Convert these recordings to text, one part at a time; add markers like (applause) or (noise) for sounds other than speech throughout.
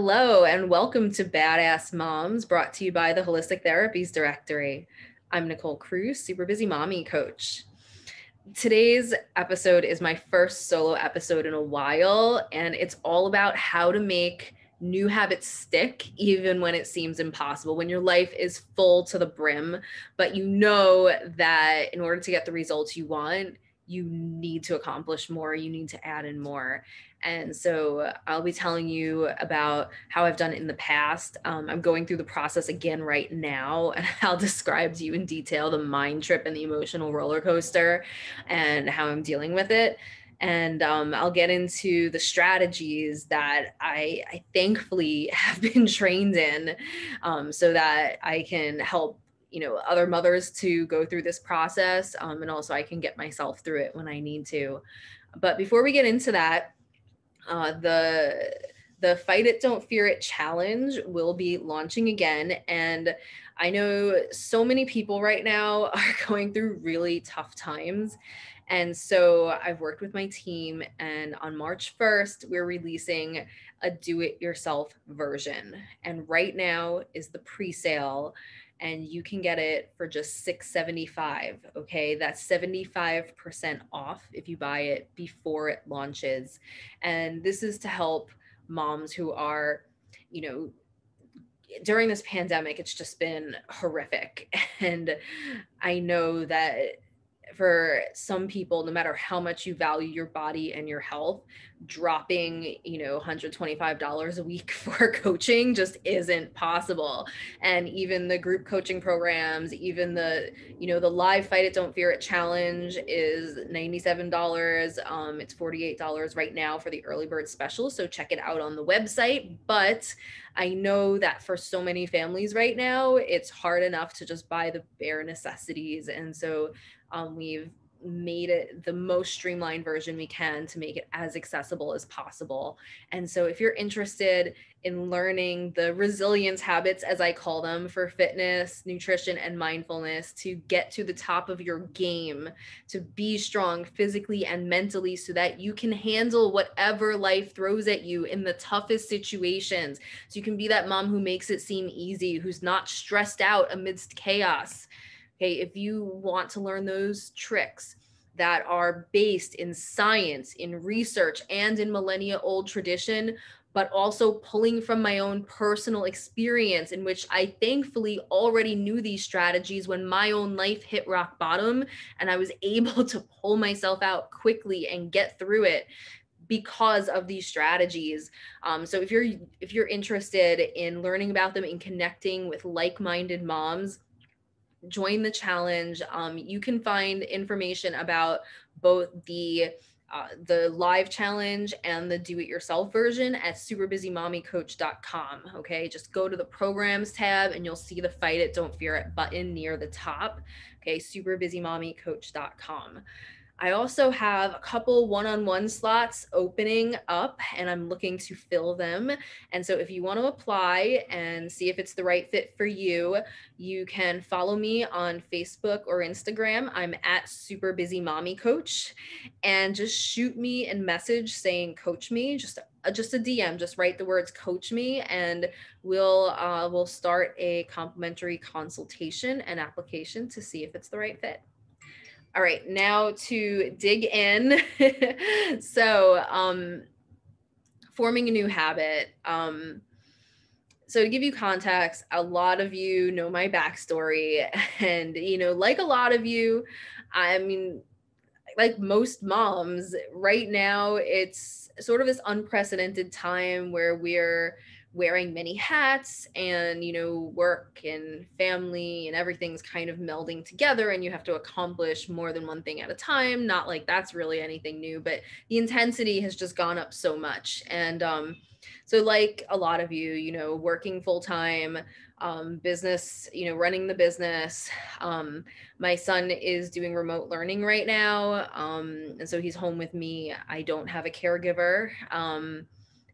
Hello, and welcome to Badass Moms, brought to you by the Holistic Therapies Directory. I'm Nicole Cruz, super busy mommy coach. Today's episode is my first solo episode in a while, and it's all about how to make new habits stick even when it seems impossible when your life is full to the brim but you know that in order to get the results you want you need to accomplish more you need to add in more and so I'll be telling you about how I've done it in the past. Um, I'm going through the process again right now, and (laughs) I'll describe to you in detail the mind trip and the emotional roller coaster and how I'm dealing with it. And um, I'll get into the strategies that I, I thankfully (laughs) have been trained in um, so that I can help you know other mothers to go through this process um, and also i can get myself through it when i need to but before we get into that uh, the the Fight It Don't Fear It challenge will be launching again. And I know so many people right now (laughs) are going through really tough times. And so I've worked with my team, and on March 1st, we're releasing a do it yourself version. And right now is the pre sale and you can get it for just 675 okay? That's 75% off if you buy it before it launches. And this is to help moms who are you know during this pandemic it's just been horrific. (laughs) And i know that for some people no matter how much you value your body and your health dropping you know $125 a week (laughs) for coaching just isn't possible. And even the group coaching programs even the you know the live fight it don't fear it challenge is $97 um, it's $48 right now for the early bird special so check it out on the website. But i know that for so many families right now it's hard enough to just buy the bare necessities. And so um, we've made it the most streamlined version we can to make it as accessible as possible. And so, if you're interested in learning the resilience habits, as I call them, for fitness, nutrition, and mindfulness to get to the top of your game, to be strong physically and mentally so that you can handle whatever life throws at you in the toughest situations. So, you can be that mom who makes it seem easy, who's not stressed out amidst chaos Okay, if you want to learn those tricks that are based in science, in research, and in millennia old tradition, but also pulling from my own personal experience, in which I thankfully already knew these strategies when my own life hit rock bottom and I was (laughs) able to pull myself out quickly and get through it because of these strategies. Um, so if you're if you're interested in learning about them and connecting with like-minded moms join the challenge. Um, you can find information about both the uh, the live challenge and the do it yourself version at superbusymommycoach.com. Okay, just go to the programs tab and you'll see the fight it, don't fear it button near the top. Okay, superbusymommycoach.com. I also have a couple one on one slots opening up and I'm looking to fill them. And so if you want to apply and see if it's the right fit for you, you can follow me on Facebook or Instagram. I'm at Super Busy Mommy Coach and just shoot me a message saying coach me, just a, just a DM, just write the words coach me and we'll uh, we'll start a complimentary consultation and application to see if it's the right fit. All right, now to dig in. (laughs) so, um, forming a new habit. Um, so to give you context, a lot of you know my backstory, (laughs) and you know, like a lot of you, I mean, like most moms, right now it's sort of this unprecedented time where we're wearing many hats and you know work and family and everything's kind of melding together and you have to accomplish more than one thing at a time. Not like that's really anything new but the intensity has just gone up so much. And um so like a lot of you you know working full time um, business you know running the business um, my son is doing remote learning right now um, and so he's home with me. I don't have a caregiver um,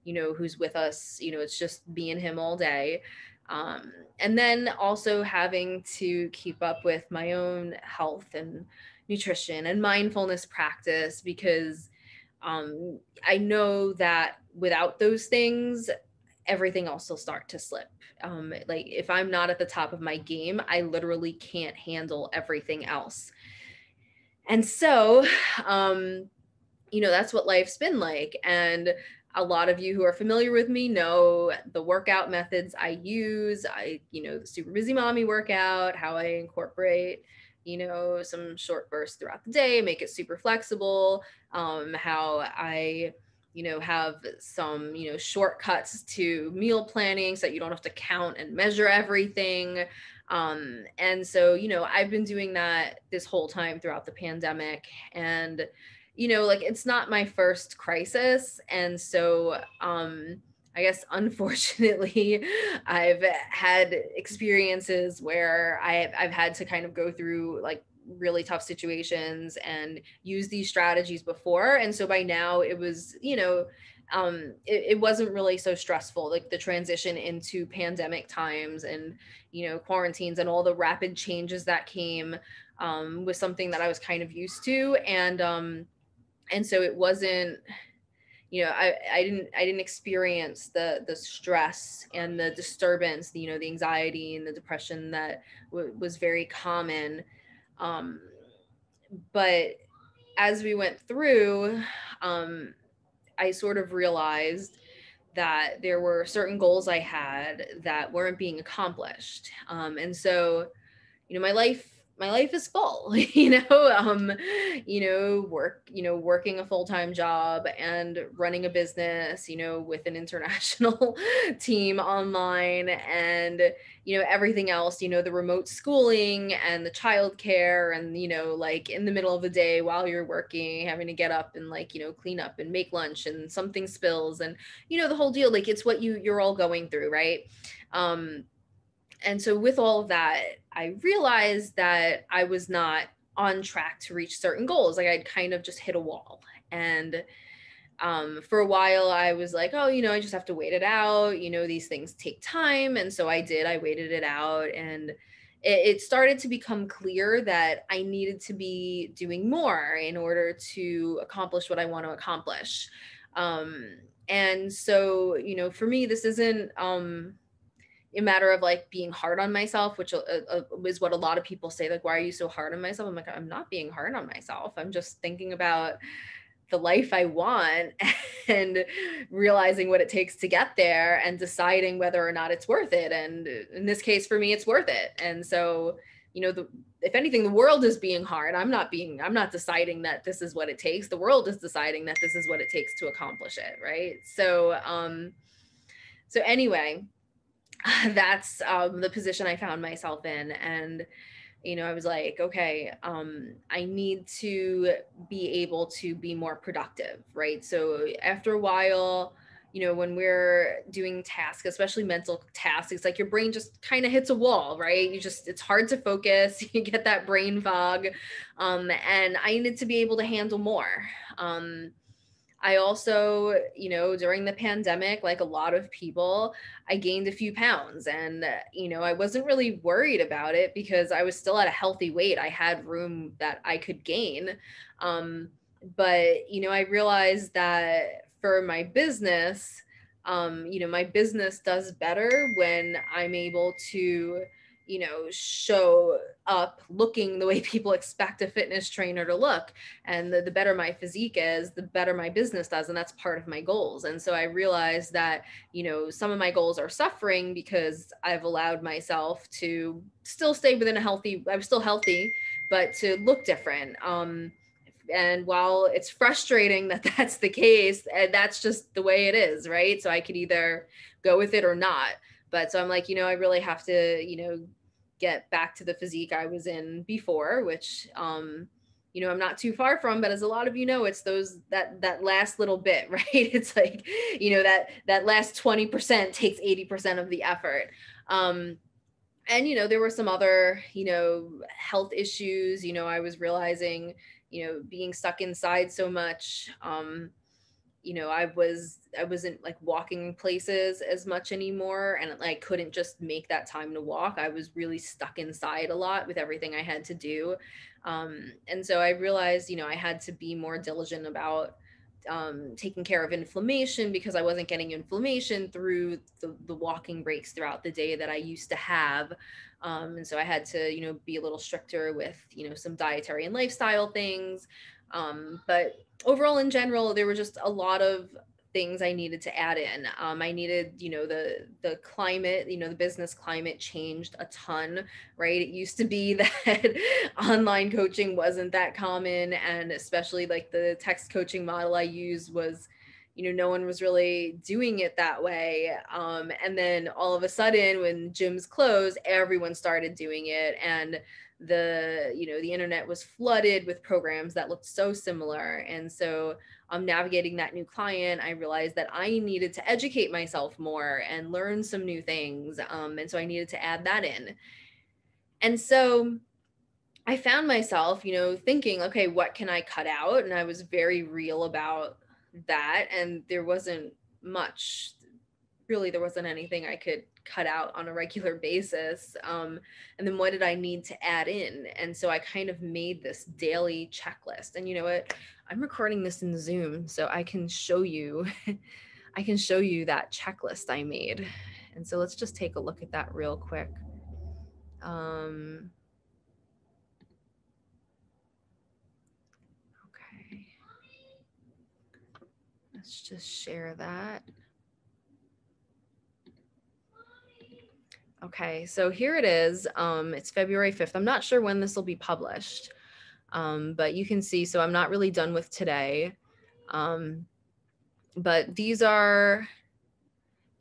you know, who's with us. You know, it's just me and him all day. Um, and then also having to keep up with my own health and nutrition and mindfulness practice because um, I know that without those things, everything else will start to slip. Um, like if I'm not at the top of my game, I literally can't handle everything else. And so, (sighs) um, you know, that's what life's been like. And a lot of you who are familiar with me know the workout methods I use. I, you know, the super busy mommy workout, how I incorporate, you know, some short bursts throughout the day, make it super flexible, um, how I, you know, have some, you know, shortcuts to meal planning so that you don't have to count and measure everything. Um, and so, you know, I've been doing that this whole time throughout the pandemic. And, you know, like it's not my first crisis. And so, um, I guess (laughs) unfortunately, I've had experiences where I've, I've had to kind of go through like really tough situations and use these strategies before. And so by now it was, you know, um, it, it, wasn't really so stressful, like the transition into pandemic times and, you know, quarantines and all the rapid changes that came um, was something that I was kind of used to. And, um, and so it wasn't, you know, I, I didn't, I didn't experience the, the stress and the disturbance, you know, the anxiety and the depression that w- was very common um, but as we went through, um, I sort of realized that there were certain goals I had that weren't being accomplished. Um, and so, you know, my life my life is full (laughs) you know um you know work you know working a full-time job and running a business you know with an (laughs) international team online and you know everything else you know the remote schooling and the childcare and you know like in the middle of the day while you're working having to get up and like you know clean up and make lunch and something spills and you know the whole deal like it's what you you're all going through right? Um and so with all of that i realized that i was not on track to reach certain goals like i'd kind of just hit a wall. And um, for a while i was like oh you know i just have to wait it out. You know these things take time. And so i did i waited it out and it, it started to become clear that i needed to be doing more in order to accomplish what i want to accomplish. Um, and so you know for me this isn't um, a matter of like being hard on myself, which uh, uh, is what a lot of people say. Like, why are you so hard on myself? I'm like, I'm not being hard on myself. I'm just thinking about the life I want (laughs) and realizing what it takes to get there and deciding whether or not it's worth it. And in this case, for me, it's worth it. And so, you know, the, if anything, the world is being hard. I'm not being, I'm not deciding that this is what it takes. The world is deciding that this is what it takes to accomplish it. Right. So, um, so anyway, (laughs) that's um, the position I found myself in. And, you know, I was like, okay, um, I need to be able to be more productive, right? So after a while, you know, when we're doing tasks, especially mental tasks, it's like your brain just kind of hits a wall, right? You just, it's hard to focus. (laughs) You get that brain fog. Um, and I needed to be able to handle more. Um, I also, you know, during the pandemic, like a lot of people, I gained a few pounds and, you know, I wasn't really worried about it because I was still at a healthy weight. I had room that I could gain. Um, but, you know, I realized that for my business, um, you know, my business does better when I'm able to, you know, show up looking the way (laughs) people expect a fitness trainer to look. And the, the better my physique is, the better my business does. And that's part of my goals. And so I realized that, you know, some of my goals are suffering because I've allowed myself to still stay within a healthy, I'm still healthy, but to look different. Um, and while it's frustrating (laughs) that that's the case, and that's just the way it is, right? So I could either go with it or not but so I'm like, you know, I really have to, you know, get back to the physique I was in before, which um, you know, I'm not too far from, but as a lot of you know, it's those that that last little bit, (laughs) right? It's like, you know, that that last 20% takes 80% of the effort. Um, and you know, there were some other, you know, health issues, you know, I was realizing, you know, being stuck inside so much, um, you know i was i wasn't like walking places as much anymore and i couldn't just make that time to walk i was really stuck inside a lot with everything i had to do um, and so i realized you know i had to be more diligent about um, taking care of inflammation because I wasn't getting inflammation through the, the walking breaks throughout the day that I used to have. Um, and so I had to, you know, be a little stricter with, you know, some dietary and lifestyle things. Um, but overall, in general, there were just a lot of things I needed to add in. Um, I needed, you know, the the climate, you know, the business climate changed a ton, right? It used to be (laughs) that online coaching wasn't that common, and especially like the text coaching model I used was, you know, no one was really doing it that way. Um, and then all of a sudden, when gyms closed, everyone started doing it, and the you know the internet was flooded with programs that looked so similar and so um, navigating that new client, I realized that I needed to educate myself more and learn some new things. Um, and so I needed to add that in. And so I found myself, you know, thinking, okay, what can I cut out? And I was very real about that. And there wasn't much, really, there wasn't anything I could cut out on a regular (laughs) basis. Um, and then what did I need to add in? And so I kind of made this daily checklist. And you know what? I'm recording this in Zoom, so I can show you, (laughs) I can show you that checklist I made. And so let's just take a look at that real quick. Um, okay. Let's just share that. Okay, so here it is. Um, it's February 5th. I'm not sure when this will be published, um, but you can see, so I'm not really done with today. Um, but these are,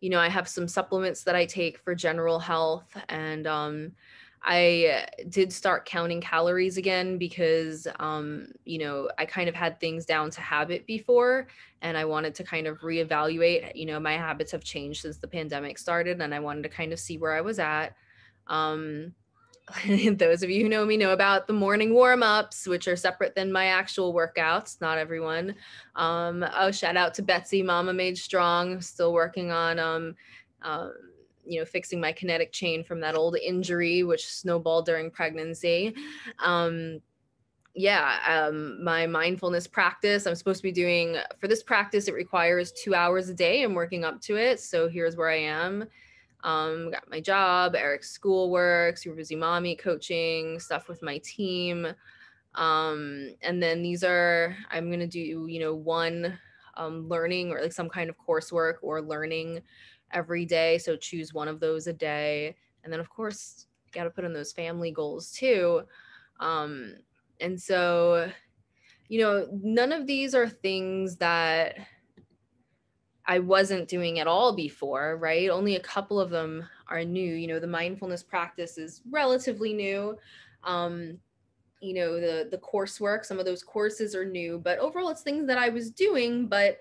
you know, I have some supplements that I take for general health and um, I did start counting calories again because, um, you know, I kind of had things down to habit before and I wanted to kind of reevaluate. You know, my habits have changed since the pandemic started and I wanted to kind of see where I was at. Um, (laughs) those of you who know me know about the morning warm ups, which are separate than my actual workouts. Not everyone. Um, oh, shout out to Betsy, Mama Made Strong, still working on. Um, um, you know, fixing my kinetic chain from that old injury, which snowballed during pregnancy. Um, yeah, um, my mindfulness practice, I'm supposed to be doing for this practice, it requires two hours a day. I'm working up to it. So here's where I am. Um, got my job, Eric's schoolwork, super busy mommy coaching, stuff with my team. Um, and then these are, I'm going to do, you know, one um, learning or like some kind of coursework or learning every day. So choose one of those a day. And then, of course, you got to put in those family goals too. Um, and so, you know, none of these are things that I wasn't doing at all before, right? Only a couple of them are new. You know, the mindfulness practice is relatively new. Um, you know, the the coursework, some of those courses are new, but overall it's things that I was doing, but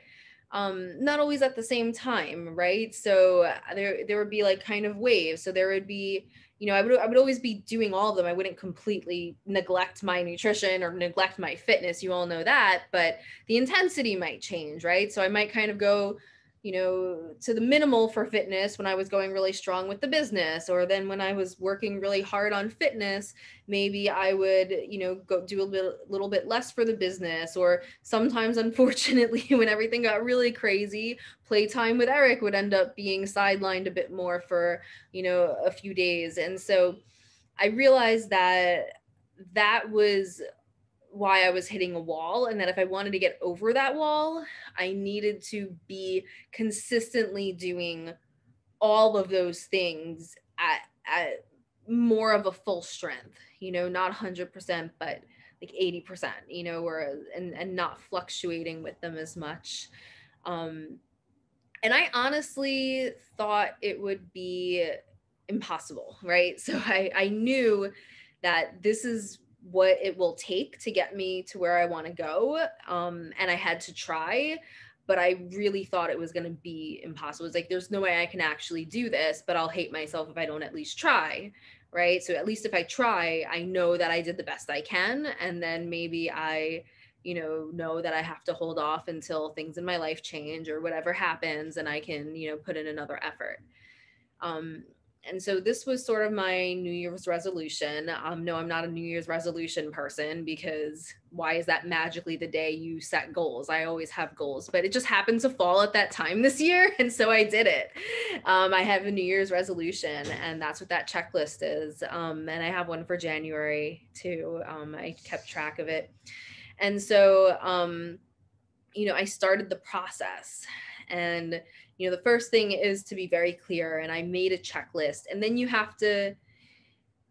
um, not always at the same time, right? So uh, there there would be like kind of waves. So there would be, you know, I would I would always be doing all of them. I wouldn't completely neglect my nutrition or neglect my fitness. You all know that, but the intensity might change, right? So I might kind of go you know, to the minimal for fitness when I was going really strong with the business. Or then when I was working really hard on fitness, maybe I would, you know, go do a little, little bit less for the business. Or sometimes, (laughs) unfortunately, when everything got really crazy, playtime with Eric would end up being sidelined a bit more for, you know, a few days. And so I realized that that was why I was hitting a wall and that if I wanted to get over that wall, I needed to be consistently doing all of those things at, at more of a full strength, you know, not 100%, but like 80%, you know, or and, and not fluctuating with them as much. Um, and I honestly thought it would be impossible, right? (laughs) So I, I knew that this is what it will take to get me to where I want to go. Um, and I had to try, but I really thought it was going to be impossible. It's like, there's no way I can actually do this, but I'll hate myself if I don't at least try. Right. So at least if I try, I know that I did the best I can. And then maybe I, you know, know that I have to hold off until things in my life change or whatever happens and I can, you know, put in another effort. Um, and so this was sort of my New Year's resolution. Um, no, I'm not a New Year's resolution person because why is that magically the day you set goals? I always have goals, but it just happened to fall at that time this year. (laughs) And so I did it. Um, I have a New Year's resolution, and that's what that checklist is. Um, and I have one for January too. Um, I kept track of it. And so, um, you know, I started the process. And you know the first thing is to be very clear and i made a checklist. And then you have to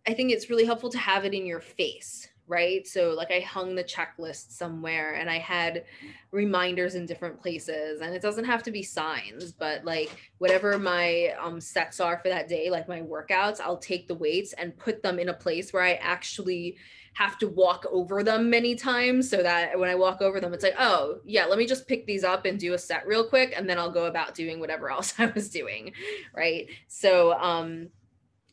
i think it's really helpful to have it in your face right? So like i hung the checklist somewhere and i had reminders in different places. And it doesn't have to be signs but like whatever my um, sets are for that day like my workouts i'll take the weights and put them in a place where i actually have to walk over them many times so that when I walk over them, it's like, oh, yeah, let me just pick these up and do a set real quick. And then I'll go about doing whatever (laughs) else I was doing. Right. So, um,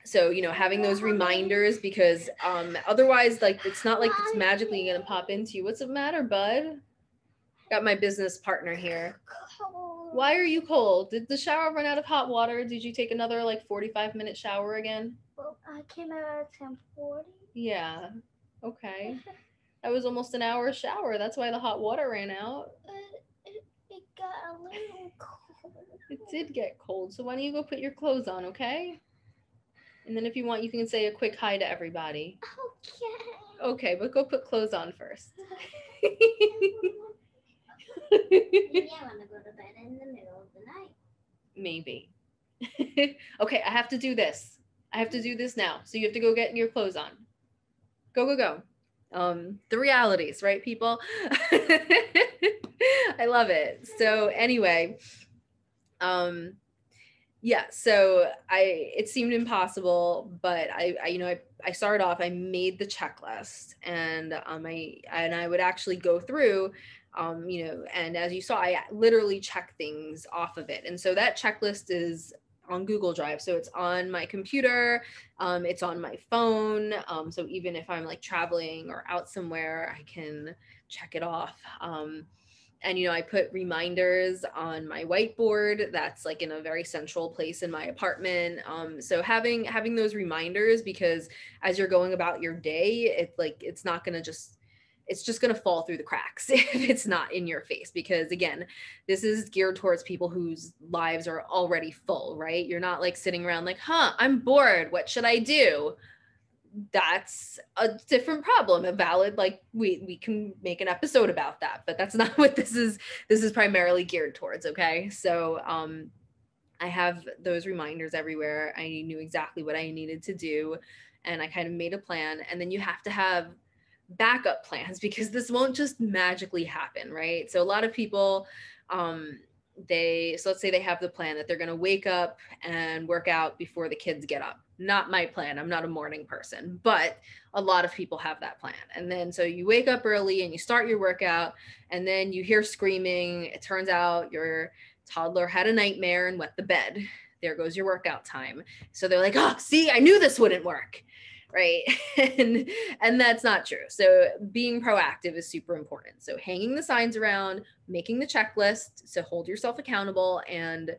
so you know having those reminders because um otherwise like it's not like it's magically gonna pop into you what's the matter bud got my business partner here why are you cold did the shower run out of hot water did you take another like 45 minute shower again well i came out at 1040 yeah Okay. That was almost an hour shower. That's why the hot water ran out. it, it got a little cold. It did get cold. So why don't you go put your clothes on, okay? And then if you want, you can say a quick hi to everybody. Okay. Okay, but go put clothes on first. Maybe I want to go to bed in the middle of the night. Maybe. (laughs) okay, I have to do this. I have to do this now. So you have to go get your clothes on go go go. Um the realities right people? (laughs) I love it. So anyway um yeah so i it seemed impossible but i, I you know I, I started off i made the checklist and um i and i would actually go through um you know and as you saw i literally check things off of it. And so that checklist is on Google Drive. So it's on my computer, um, it's on my phone. Um, so even if I'm like traveling or out somewhere, I can check it off. Um, and you know, I put reminders on my whiteboard. That's like in a very central place in my apartment. Um, so having having those reminders because as you're going about your day, it's like it's not gonna just it's just going to fall through the cracks (laughs) if it's not in your face because again this is geared towards people whose lives are already full right? You're not like sitting around like huh i'm bored what should i do? That's a different problem a valid like we we can make an episode about that but that's (laughs) not what this is this is primarily geared towards okay? So um i have those reminders everywhere. I knew exactly what i needed to do and i kind of made a plan and then you have to have backup plans because this won't just magically happen, right? So a lot of people um they so let's say they have the plan that they're going to wake up and work out before the kids get up. Not my plan. I'm not a morning person, but a lot of people have that plan. And then so you wake up early and you start your workout and then you hear screaming. It turns out your toddler had a nightmare and wet the bed. There goes your workout time. So they're like, "Oh, see, I knew this wouldn't work." Right? (laughs) And and that's not true. So being proactive is super important. So hanging the signs around making the checklist so hold yourself accountable and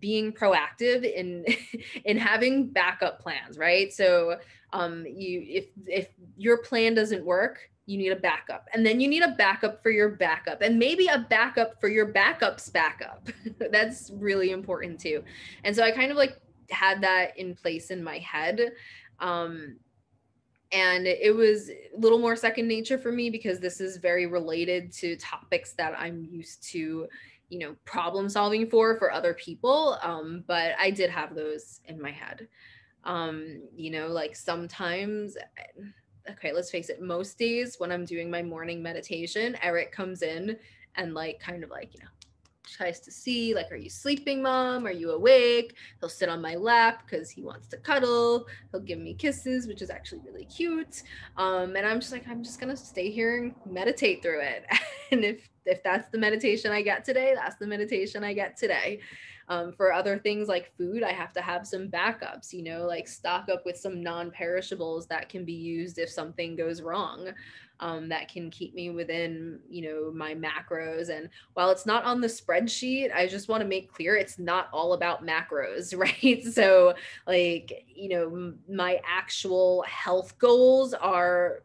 being proactive in (laughs) in having backup plans right? So um you if if your plan doesn't work you need a backup. And then you need a backup for your backup and maybe a backup for your backup's backup. (laughs) That's really important too. And so i kind of like had that in place in my head um and it was a little more second nature for me because this is very related to topics that i'm used to you know problem solving for for other people um, but i did have those in my head. Um, you know like sometimes okay let's face it most days when i'm doing my morning meditation eric comes in and like kind of like you know tries to see like are you sleeping mom? Are you awake? He'll sit on my lap because he wants to cuddle. He'll give me kisses which is actually really cute. Um, and i'm just like i'm just gonna stay here and meditate through it. (laughs) And if if that's the meditation I get today, that's the meditation I get today. Um, for other things like food, I have to have some backups, you know, like stock up with some non perishables that can be used if something goes wrong. Um, that can keep me within you know my macros and while it's not on the spreadsheet i just want to make clear it's not all about macros (laughs) right so like you know my actual health goals are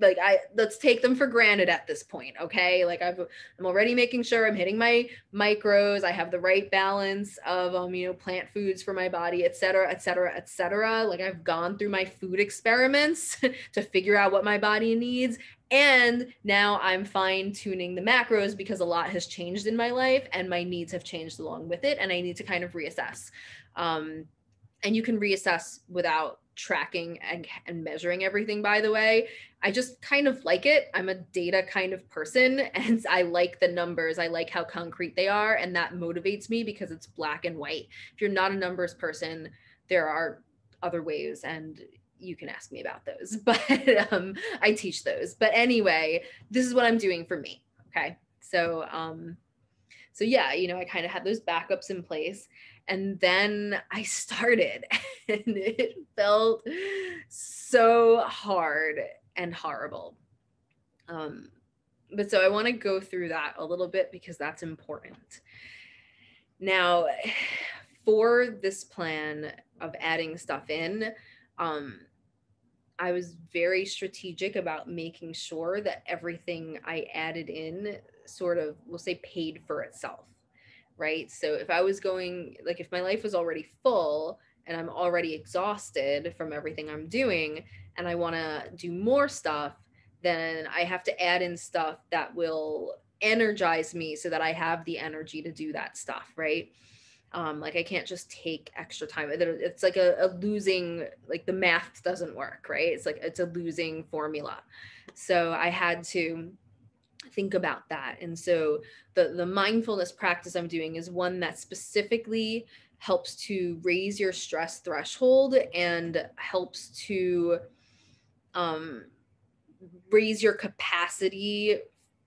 like I let's take them for granted at this point, okay? Like I've I'm already making sure I'm hitting my micros, I have the right balance of um you know plant foods for my body, et cetera, et cetera, et cetera. Like I've gone through my food experiments (laughs) to figure out what my body needs. And now I'm fine tuning the macros because a lot has changed in my life and my needs have changed along with it. And I need to kind of reassess. Um, and you can reassess without tracking and, and measuring everything by the way. I just kind of like it. I'm a data kind of person (laughs) and i like the numbers. I like how concrete they are and that motivates me because it's black and white. If you're not a numbers person there are other ways and you can ask me about those. (laughs) But um, i teach those. But anyway this is what i'm doing for me okay? So um so yeah you know i kind of had those backups in place and then I started, (laughs) and it felt so hard and horrible. Um, but so I want to go through that a little bit because that's important. Now, (sighs) for this plan of adding stuff in, um, I was very strategic about making sure that everything I added in sort of, we'll say, paid for itself right? So if I was going, like, if my life was already full and I'm already exhausted from everything I'm doing and I want to do more stuff, then I have to add in stuff that will energize me so that I have the energy to do that stuff, right? Um, like I can't just take extra time. It's like a, a losing, like the math doesn't work, right? It's like it's a losing formula. So I had to think about that. And so the, the mindfulness practice I'm doing is one that specifically helps to raise your stress threshold and helps to um, raise your capacity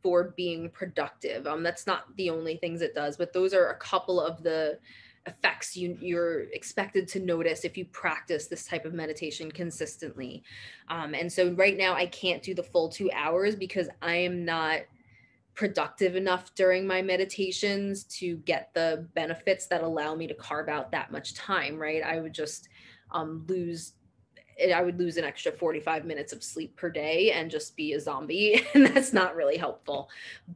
for being productive. Um, that's not the only things it does, but those are a couple of the effects you, you're expected to notice if you practice this type of meditation consistently. Um, and so right now I can't do the full two hours because I am not productive enough during my meditations to get the benefits that allow me to carve out that much time, right? I would just um, lose I would lose an extra 45 minutes of sleep per day and just be a zombie. (laughs) And that's not really helpful.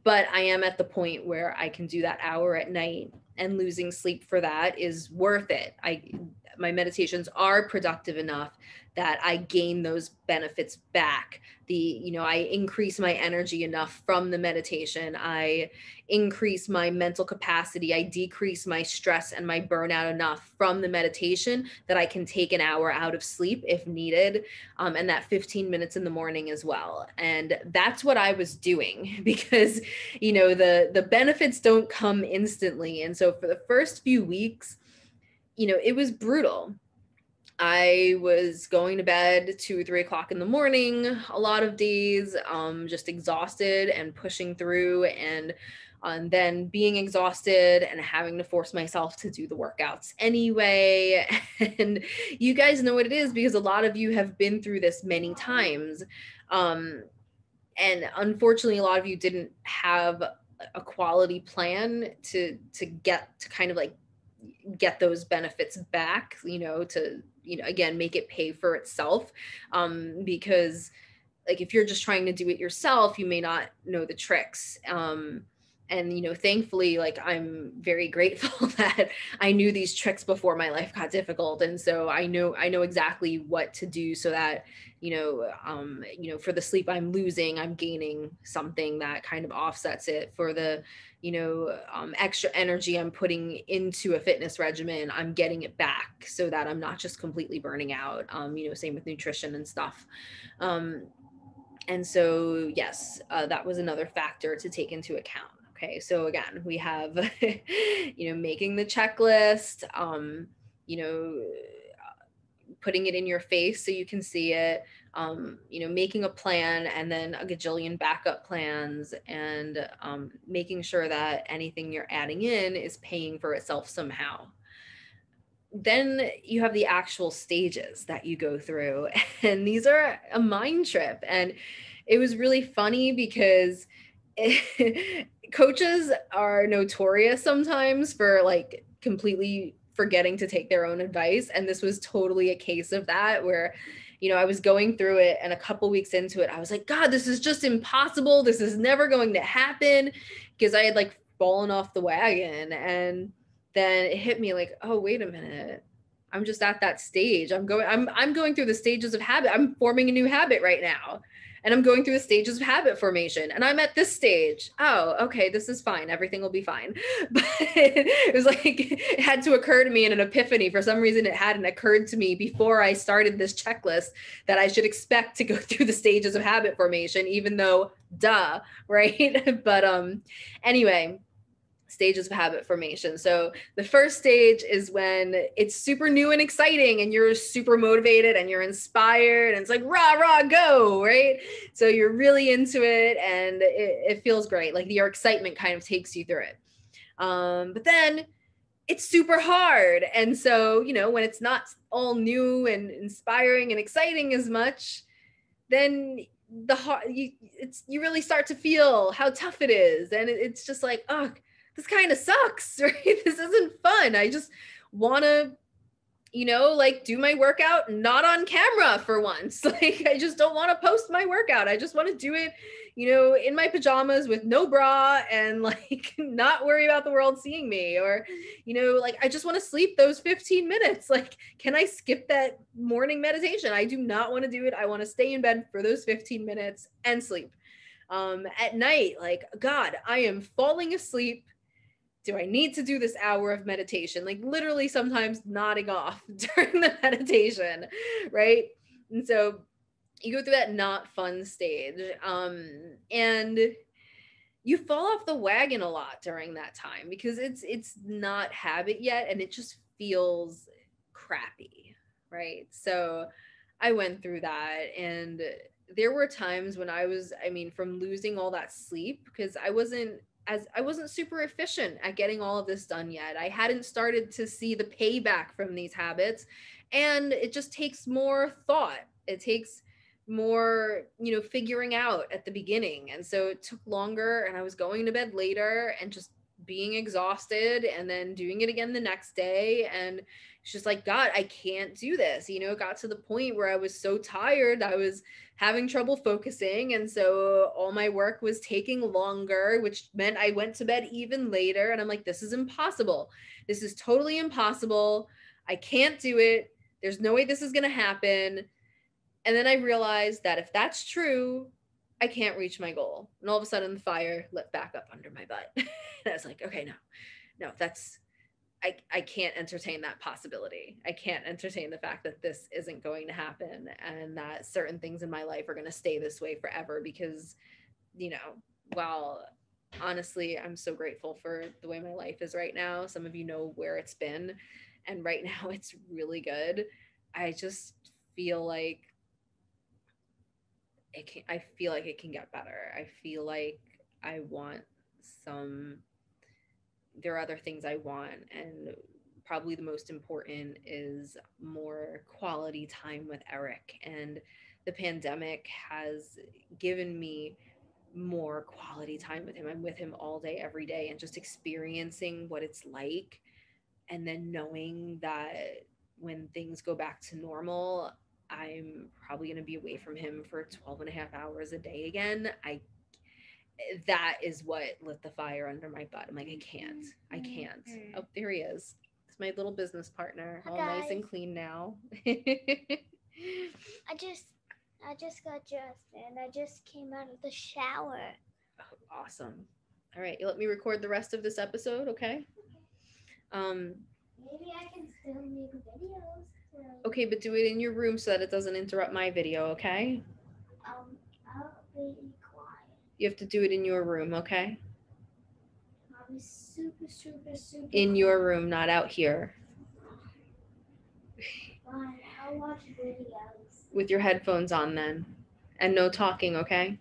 But I am at the point where I can do that hour at night and losing sleep for that is worth it. I my meditations are productive enough that I gain those benefits back. The, you know, I increase my energy enough from the meditation. I increase my mental capacity. I decrease my stress and my burnout enough from the meditation that I can take an hour out of sleep if needed. Um, and that 15 minutes in the morning as well. And that's what I was doing (laughs) because, you know, the, the benefits don't come instantly. And so for the first few weeks, you know, it was brutal I was going to bed two or three o'clock in the morning a lot of days, um, just exhausted and pushing through, and um, then being exhausted and having to force myself to do the workouts anyway. (laughs) And you guys know what it is because a lot of you have been through this many times. Um, and unfortunately, a lot of you didn't have a quality plan to to get to kind of like get those benefits back you know to you know again make it pay for itself. Um because like if you're just trying to do it yourself you may not know the tricks. Um and you know thankfully like i'm very grateful (laughs) that i knew these tricks before my life got difficult. And so i know i know exactly what to do so that you know um you know for the sleep i'm losing i'm gaining something that kind of offsets it. For the you know um, extra energy i'm putting into a fitness regimen i'm getting it back so that i'm not just completely burning out um, you know same with nutrition and stuff. Um, and so yes uh, that was another factor to take into account okay so again we have (laughs) you know making the checklist um, you know putting it in your face so you can see it, um, you know, making a plan and then a gajillion backup plans and um, making sure that anything you're adding in is paying for itself somehow. Then you have the actual stages that you go through, (laughs) and these are a mind trip. And it was really funny because (laughs) coaches are notorious sometimes for like completely forgetting to take their own advice. And this was totally a case of that where you know, I was going through it and a couple weeks into it, I was like, God, this is just impossible. This is never going to happen because I had like fallen off the wagon. And then it hit me like, oh, wait a minute. I'm just at that stage. I'm going, I'm I'm going through the stages of habit. I'm forming a new habit right now and I'm going through the stages of habit formation. And I'm at this stage. Oh, okay, this is fine. Everything will be fine. (laughs) But it was like it had to occur to me in an epiphany. For some reason, it hadn't occurred to me before I started this checklist that I should expect to go (laughs) through the stages of habit formation, even though duh, (laughs) right? but um anyway, stages of habit formation. So the first stage is when it's super new and exciting and you're super motivated and you're inspired and it's like rah rah go, right? So you're really into it and it, it feels great. Like your excitement kind of takes you through it. Um, but then it's super hard. And so, you know, when it's not all new and inspiring and exciting as much, then the hard you it's you really start to feel how tough it is and it, it's just like oh this kind of sucks, (laughs) right? This isn't fun. I just want to you know, like do my workout not on camera for once. (laughs) Like I just don't want to post my workout. I just want to do it, you know, in my pajamas with no bra and (laughs) like not worry about the world seeing me or you know, like I just want to sleep those 15 minutes. Like can I skip that morning meditation? I do not want to do it. I want to stay in bed for those 15 minutes and sleep. Um at night like god, I am falling asleep do I need to do this hour of meditation? Like literally sometimes nodding off (laughs) during the meditation, right? And so you go through that not fun stage. Um, and you fall off the wagon a lot during that time because it's it's not habit yet and it just feels crappy, right? So I went through that and there were times when I was, I mean, from losing all that sleep because I wasn't as I wasn't super efficient at getting all of this done yet. I hadn't started to see the payback from these habits. And it just takes more thought. It takes more, you know, figuring out at the beginning. And so it took longer and I was going to bed later and just being exhausted and then doing it again the next day. And it's just like, God, I can't do this. You know, it got to the point where I was so tired. I was having trouble focusing. And so all my work was taking longer, which meant I went to bed even later. And I'm like, this is impossible. This is totally impossible. I can't do it. There's no way this is going to happen. And then I realized that if that's true, I can't reach my goal. And all of a sudden the fire lit back up under my butt. (laughs) and I was like, okay, no, no, that's I, I can't entertain that possibility. I can't entertain the fact that this isn't going to happen and that certain things in my life are going to stay this way forever because, you know, while honestly, I'm so grateful for the way my life is right now. Some of you know where it's been, and right (laughs) now it's really good. I just feel like it can, I feel like it can get better. I feel like I want some there are other things I want, and probably the most important is more quality time with Eric. And the pandemic has given me more quality time with him. I'm with him all day, every day, and just experiencing what it's like. And then knowing that when things go back to normal, I'm probably going to be away from him for 12 and a half hours a day again. I that is what lit the fire under my butt. I'm like, I can't. I mm-hmm. can't. Oh, there he is. It's my little business partner. All nice and clean now. (laughs) I just I just got dressed and I just came out of the shower. Oh, awesome. All right, you let me record the rest of this episode, okay? Um maybe I can still make videos. So. Okay, but do it in your room so that it doesn't interrupt my video, okay? Um, I'll be you have to do it in your room, okay? Super, super, super in your room, not out here. Fine, I watch videos. with your headphones on then and no talking okay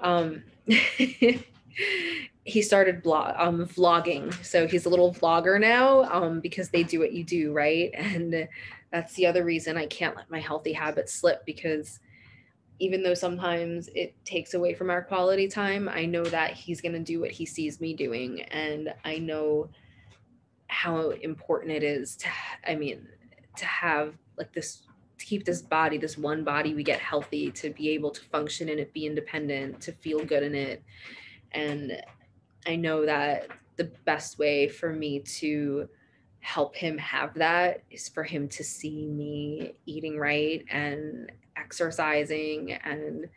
um (laughs) he started blog um vlogging so he's a little vlogger now um because they do what you do right and that's the other reason i can't let my healthy habits slip because even though sometimes it takes away from our quality time i know that he's going to do what he sees me doing and i know how important it is to i mean to have like this to keep this body this one body we get healthy to be able to function in it be independent to feel good in it. And i know that the best way for me to help him have that is for him to see me eating right and exercising and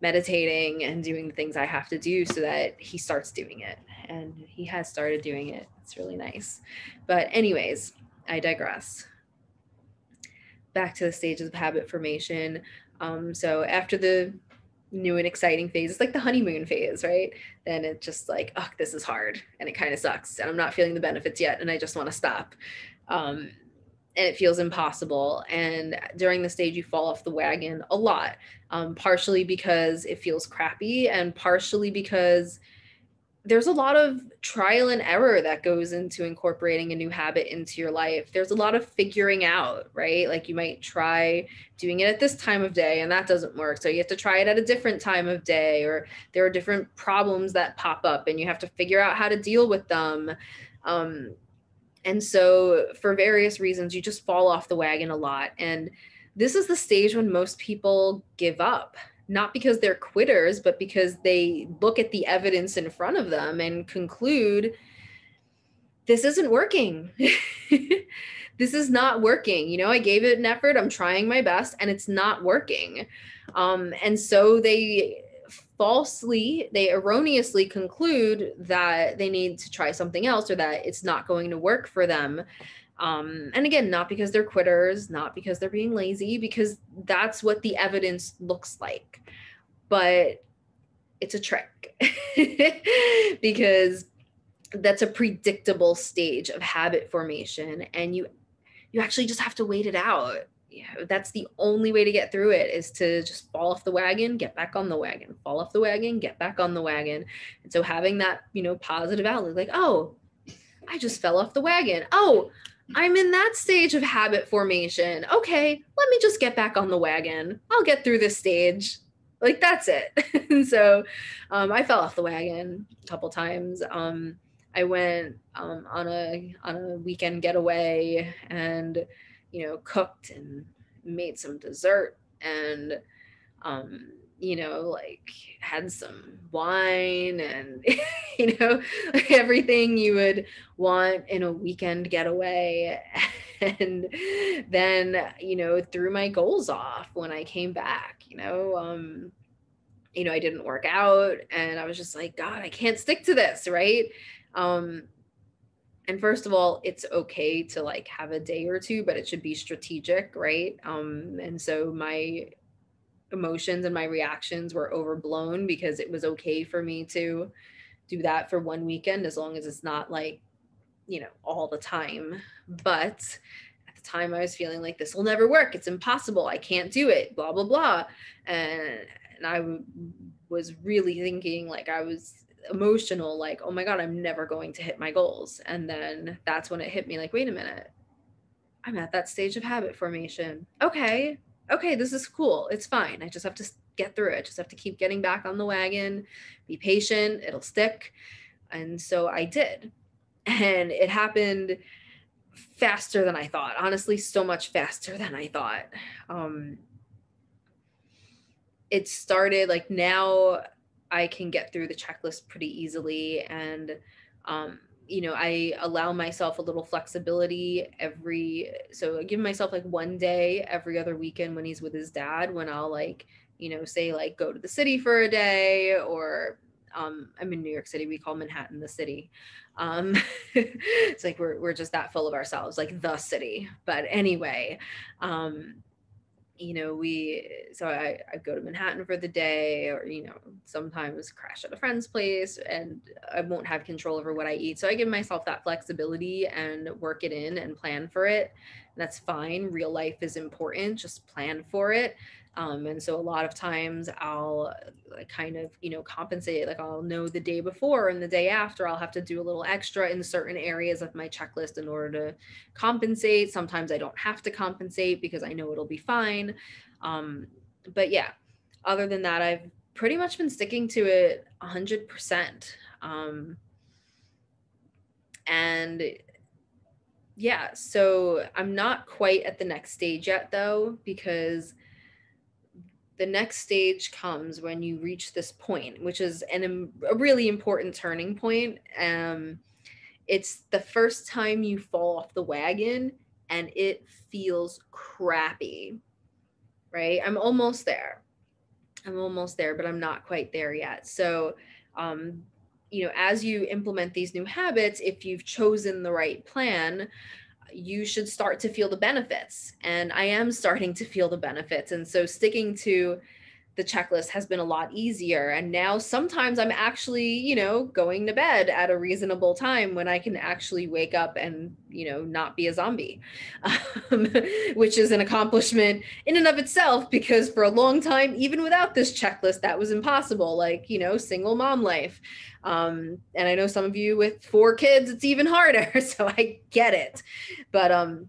meditating and doing the things I have to do so that he starts doing it. And he has started doing it. It's really nice. But, anyways, I digress. Back to the stages of habit formation. Um, so, after the new and exciting phase, it's like the honeymoon phase, right? Then it's just like, oh, this is hard and it kind of sucks. And I'm not feeling the benefits yet. And I just want to stop. Um, and it feels impossible. And during the stage, you fall off the wagon a lot, um, partially because it feels crappy, and partially because there's a lot of trial and error that goes into incorporating a new habit into your life. There's a lot of figuring out, right? Like you might try doing it at this time of day and that doesn't work. So you have to try it at a different time of day, or there are different problems that pop up and you have to figure out how to deal with them. Um, and so, for various reasons, you just fall off the wagon a lot. And this is the stage when most people give up, not because they're quitters, but because they look at the evidence in front of them and conclude this isn't working. (laughs) this is not working. You know, I gave it an effort, I'm trying my best, and it's not working. Um, and so they falsely, they erroneously conclude that they need to try something else or that it's not going to work for them. Um, and again, not because they're quitters, not because they're being lazy, because that's what the evidence looks like. But it's a trick (laughs) because that's a predictable stage of habit formation and you you actually just have to wait it out know, that's the only way to get through it is to just fall off the wagon, get back on the wagon, fall off the wagon, get back on the wagon. And so having that, you know, positive outlook, like, oh, I just fell off the wagon. Oh, I'm in that stage of habit formation. Okay, let me just get back on the wagon. I'll get through this stage. Like that's it. (laughs) and so um, I fell off the wagon a couple times. Um, I went um, on a on a weekend getaway and you know, cooked and made some dessert and um you know like had some wine and (laughs) you know (laughs) everything you would want in a weekend getaway. (laughs) And then you know threw my goals off when i came back you know um you know i didn't work out and i was just like god i can't stick to this right? Um and first of all it's okay to like have a day or two but it should be strategic right? Um and so my emotions and my reactions were overblown because it was okay for me to do that for one weekend as long as it's not like you know all the time. But at the time i was feeling like this will never work. It's impossible. I can't do it blah blah blah. And, and I w- was really thinking like i was emotional like oh my god i'm never going to hit my goals. And then that's when it hit me like wait a minute. I'm at that stage of habit formation. Okay. Okay this is cool. It's fine. I just have to get through it. Just have to keep getting back on the wagon. Be patient. It'll stick. And so i did. And it happened faster than i thought. Honestly so much faster than i thought. Um it started like now I can get through the checklist pretty easily. And, um, you know, I allow myself a little flexibility every, so I give myself like one day every other weekend when he's with his dad, when I'll like, you know, say like go to the city for a day or, um, I'm in New York City. We call Manhattan the city. Um, (laughs) it's like we're we're just that full of ourselves, like the city. But anyway, um, you know, we, so I, I go to Manhattan for the day or, you know, sometimes crash at a friend's place and I won't have control over what I eat. So I give myself that flexibility and work it in and plan for it. That's fine. Real life is important. Just plan for it. Um, and so a lot of times I'll kind of, you know, compensate, like I'll know the day before and the day after I'll have to do a little extra in certain areas of my checklist in order to compensate. Sometimes I don't have to compensate because I know it'll be fine. Um, but yeah, other than that, I've pretty much been sticking to it 100%. Um, and yeah, so I'm not quite at the next stage yet though, because the next stage comes when you reach this point, which is an, a really important turning point. Um, it's the first time you fall off the wagon and it feels crappy, right? I'm almost there. I'm almost there, but I'm not quite there yet. So, um, you know, as you implement these new habits, if you've chosen the right plan, you should start to feel the benefits. And I am starting to feel the benefits. And so sticking to the checklist has been a lot easier. And now sometimes I'm actually, you know, going to bed at a reasonable time when I can actually wake up and, you know, not be a zombie, (laughs) um, which is an accomplishment in and of itself, because for a long time, even without this checklist, that was impossible. Like, you know, single mom life. Um, and I know some of you with four kids, it's even harder. (laughs) So I get it. But, um,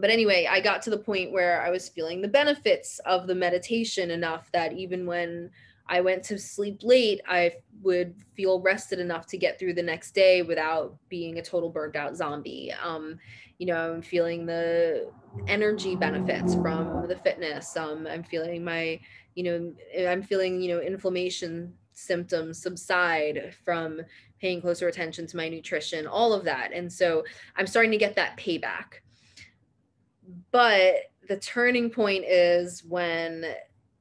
but anyway, I got to the point where I was feeling the benefits of the meditation enough that even when I went to sleep late, I would feel rested enough to get through the next day without being a total burnt out zombie. Um, you know, I'm feeling the energy benefits from the fitness. Um, I'm feeling my, you know, I'm feeling, you know, inflammation symptoms subside from paying closer attention to my nutrition, all of that. And so I'm starting to get that payback. But the turning point is when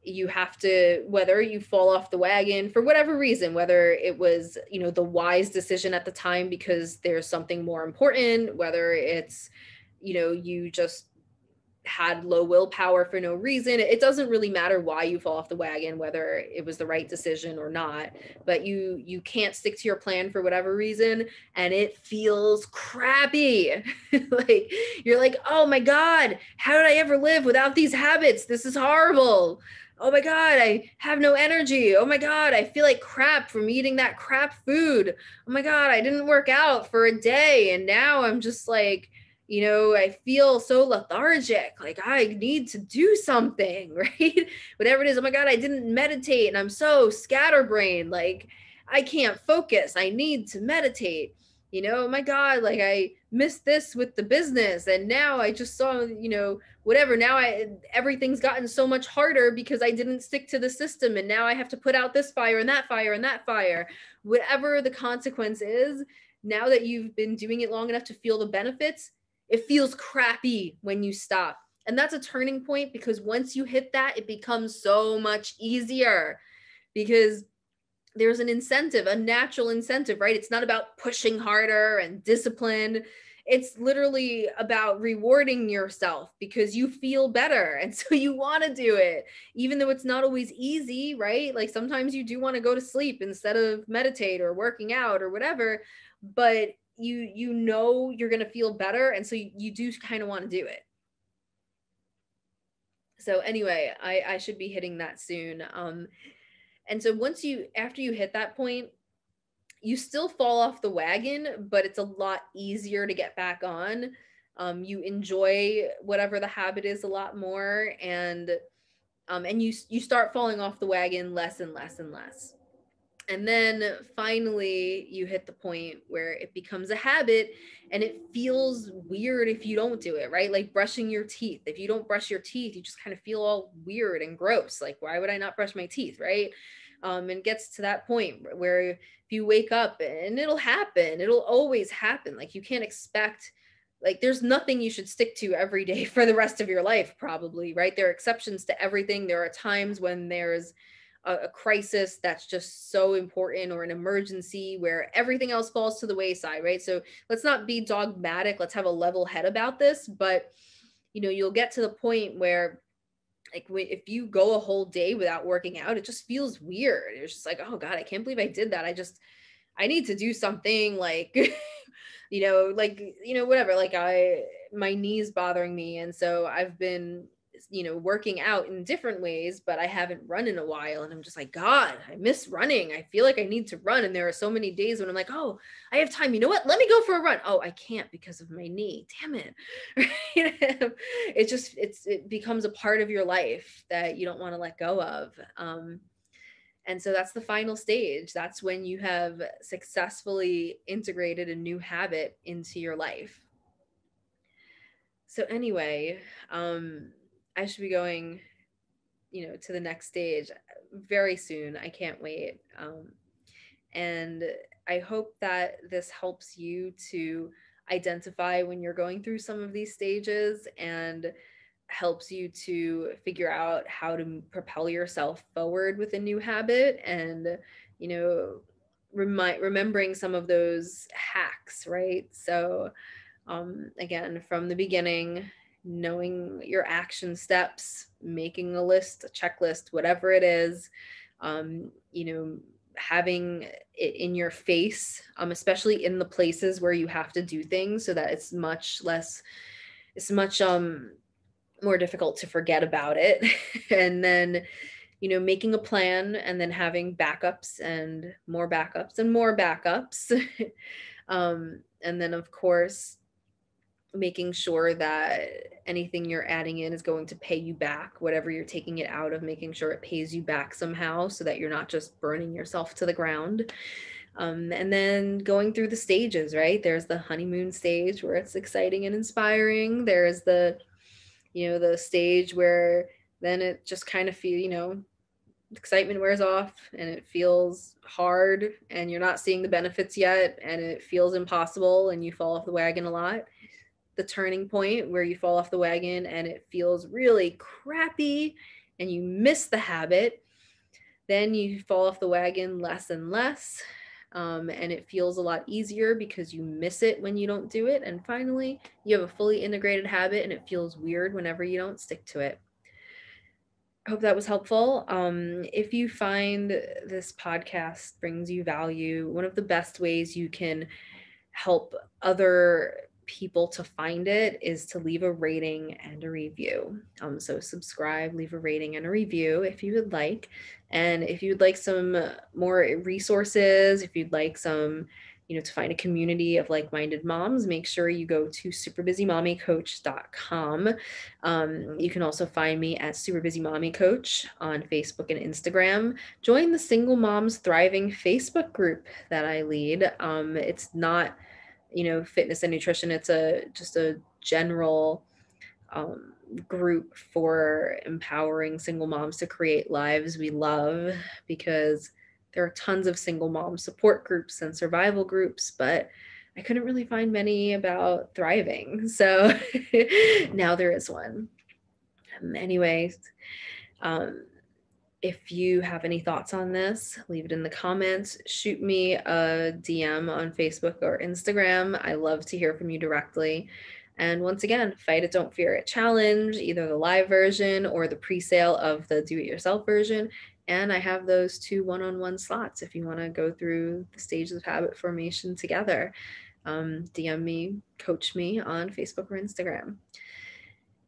you have to whether you fall off the wagon for whatever reason whether it was you know the wise decision at the time because there's something more important whether it's you know you just had low willpower for no reason. It doesn't really matter why you fall off the wagon, whether it was the right decision or not, but you you can't stick to your plan for whatever reason and it feels crappy. (laughs) like you're like, "Oh my god, how did I ever live without these habits? This is horrible." Oh my god, I have no energy. Oh my god, I feel like crap from eating that crap food. Oh my god, I didn't work out for a day and now I'm just like you know, I feel so lethargic. Like I need to do something, (laughs) right? Whatever it is. Oh my God, I didn't meditate and I'm so scatterbrained. Like I can't focus. I need to meditate. You know, oh my God, like I missed this with the business. And now I just saw, you know, whatever. Now I everything's gotten so much harder because I didn't stick to the system. And now I have to put out this fire and that fire and that fire. Whatever the consequence is, now that you've been doing it long enough to feel the benefits, it feels crappy when you stop. And that's a turning point because once you hit that, it becomes so much easier because there's an incentive, a natural incentive, right? It's not about pushing harder and discipline. It's literally about rewarding yourself because you feel better. (laughs) And so you want to do it, even though it's not always easy, right? Like sometimes you do want to go to sleep instead of meditate or working out or whatever. But you you know you're going to feel better and so you, you do kind of want to do it. So anyway i i should be hitting that soon. Um and so once you after you hit that point you still fall off the wagon but it's a lot easier to get back on. Um, you enjoy whatever the habit is a lot more and um, and you you start falling off the wagon less and less and less and then finally, you hit the point where it becomes a habit and it feels weird if you don't do it, right? Like brushing your teeth. If you don't brush your teeth, you just kind of feel all weird and gross. Like, why would I not brush my teeth, right? Um, and gets to that point where if you wake up and it'll happen, it'll always happen. Like, you can't expect like there's nothing you should stick to every day (laughs) for the rest of your life probably right there are exceptions to everything there are times when there's a, a, crisis that's just so important or an emergency where everything else falls to the wayside, right? So let's not be dogmatic. Let's have a level head about this. But, you know, you'll get to the point where like if you go a whole day without working out, it just feels weird. It's just like, oh God, I can't believe I did that. I just, I need to do something (laughs) like, you know, like, you know, whatever. Like I, my knees bothering me. And so I've been you know working out in different ways but i haven't run in a while and i'm just like god i miss running. I feel like i need to run. And there are so many days when i'm like oh i have time. You know what? Let me go for a run. Oh i can't because of my knee. Damn it. (laughs) It just it's it becomes a part of your life that you don't want to let go of um, and so that's the final stage. That's when you have successfully integrated a new habit into your life. So anyway um I should be going, you know, to the next stage very soon. I can't wait. Um, and I hope that this helps you to identify when you're going through some of these stages and helps you to figure out how to propel yourself forward with a new habit and you know remind remembering some of those hacks right so um, again from the beginning knowing your action steps, making a list, a checklist, whatever it is, um, you know, having it in your face, um, especially in the places where you have to do things so that it's much less, it's much um, more difficult to forget about it. (laughs) and then, you know, making a plan and then having backups and more backups and more backups. (laughs) um, and then, of course, making sure that anything you're adding in is going to pay you back whatever you're taking it out of making sure it pays you back somehow so that you're not just burning yourself to the ground. Um, and then going through the stages right? There's the honeymoon stage where it's exciting and inspiring. There's the you know the stage where then it just kind of feel you know excitement wears off and it feels hard and you're not seeing the benefits yet and it feels impossible and you fall off the wagon a lot the turning point where you fall off the wagon and it feels really crappy and you miss the habit, then you fall off the wagon less and less. Um, and it feels a lot easier because you miss it when you don't do it. And finally, you have a fully integrated habit and it feels weird whenever you don't stick to it. I hope that was helpful. Um, if you find this podcast brings you value, one of the best ways you can help other people to find it is to leave a rating and a review. Um, so subscribe, leave a rating and a review if you would like. And if you'd like some more resources, if you'd like some, you know, to find a community of like-minded moms, make sure you go to superbusymommycoach.com. Um, you can also find me at Super Busy Mommy Coach on Facebook and Instagram. Join the Single Moms Thriving Facebook group that I lead. Um, it's not you know fitness and nutrition it's a just a general um, group for empowering single moms to create lives we love because there are tons of single mom support groups and survival groups but i couldn't really find many about thriving. (laughs) So (laughs) now there is one. Um, anyways um, if you have any thoughts on this, leave it in the comments. Shoot me a DM on Facebook or Instagram. I love to hear from you directly. And once again, Fight It, Don't Fear It challenge, either the live version or the pre sale of the do it yourself version. And I have those two one on one slots if you want to go through the stages of habit formation together. Um, DM me, coach me on Facebook or Instagram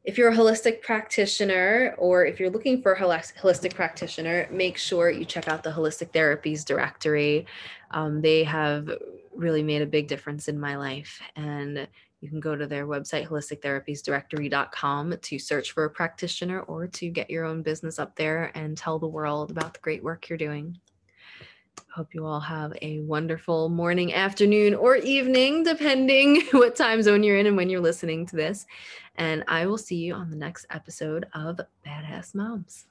if you're a holistic practitioner or if you're looking for a holistic practitioner, make sure you check out the Holistic Therapies directory. Um, they have really made a big difference in my life. And you can go to their website, holistictherapiesdirectory.com, to search for a practitioner or to get your own business up there and tell the world about the great work you're doing. Hope you all have a wonderful morning, afternoon, or evening, depending (laughs) what time zone you're in and when you're listening to this. And I will see you on the next episode of Badass Moms.